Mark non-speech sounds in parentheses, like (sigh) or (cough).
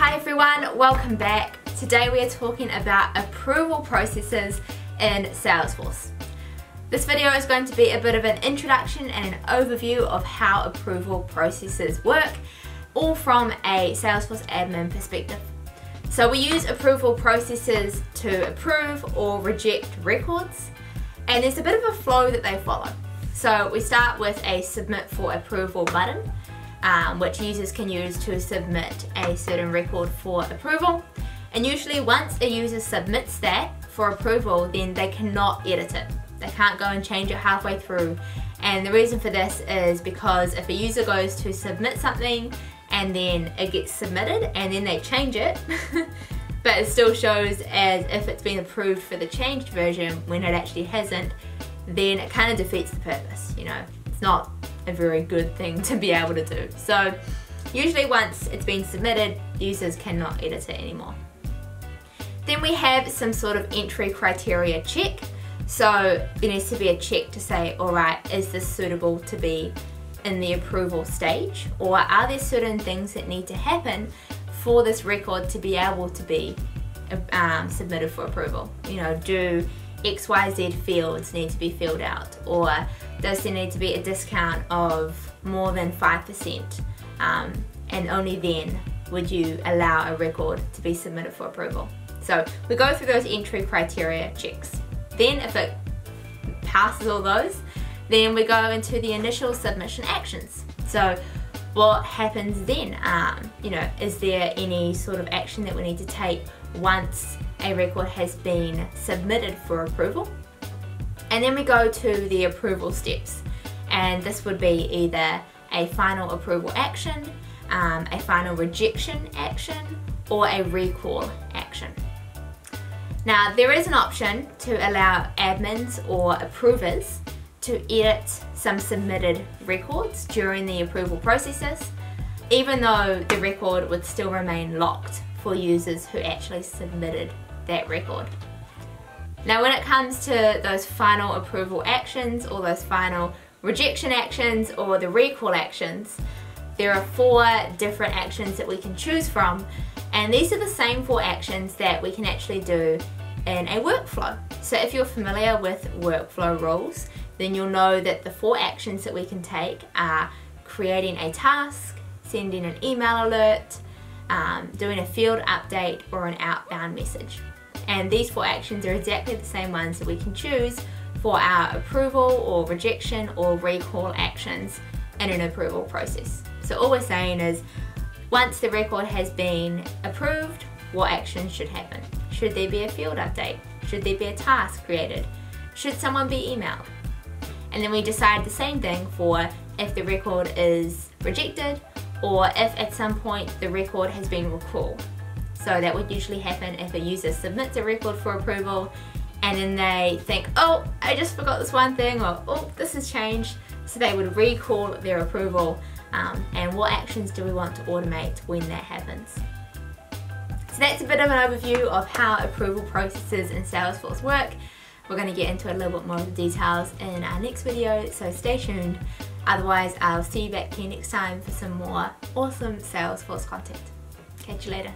Hi everyone, welcome back. Today we are talking about approval processes in Salesforce. This video is going to be a bit of an introduction and an overview of how approval processes work, all from a Salesforce admin perspective. So we use approval processes to approve or reject records, and there's a bit of a flow that they follow. So we start with a submit for approval button, um, which users can use to submit a certain record for approval. And usually once a user submits that for approval, then they cannot edit it. They can't go and change it halfway through. And the reason for this is because if a user goes to submit something and then it gets submitted and then they change it, (laughs) but it still shows as if it's been approved for the changed version when it actually hasn't, then it kind of defeats the purpose, you know. It's not a very good thing to be able to do. So usually once it's been submitted, users cannot edit it anymore. Then we have some sort of entry criteria check. So there needs to be a check to say, all right, is this suitable to be in the approval stage? Or are there certain things that need to happen for this record to be able to be um, submitted for approval? You know, do XYZ fields need to be filled out? Or does there need to be a discount of more than 5%? Um, and only then would you allow a record to be submitted for approval. So we go through those entry criteria checks. Then if it passes all those, then we go into the initial submission actions. So what happens then? Um, you know, is there any sort of action that we need to take once a record has been submitted for approval? And then we go to the approval steps. And this would be either a final approval action, um, a final rejection action, or a recall action. Now there is an option to allow admins or approvers to edit some submitted records during the approval processes, even though the record would still remain locked for users who actually submitted that record. Now when it comes to those final approval actions or those final rejection actions or the recall actions, there are four different actions that we can choose from and these are the same four actions that we can actually do in a workflow. So if you're familiar with workflow rules, then you'll know that the four actions that we can take are creating a task, sending an email alert, um, doing a field update, or an outbound message. And these four actions are exactly the same ones that we can choose for our approval or rejection or recall actions in an approval process. So all we're saying is once the record has been approved, what actions should happen? Should there be a field update? Should there be a task created? Should someone be emailed? And then we decide the same thing for if the record is rejected or if at some point the record has been recalled. So that would usually happen if a user submits a record for approval and then they think, oh, I just forgot this one thing or oh, this has changed. So they would recall their approval um, and what actions do we want to automate when that happens. So that's a bit of an overview of how approval processes in Salesforce work. We're going to get into a little bit more of the details in our next video, so stay tuned. Otherwise, I'll see you back here next time for some more awesome Salesforce content. Catch you later.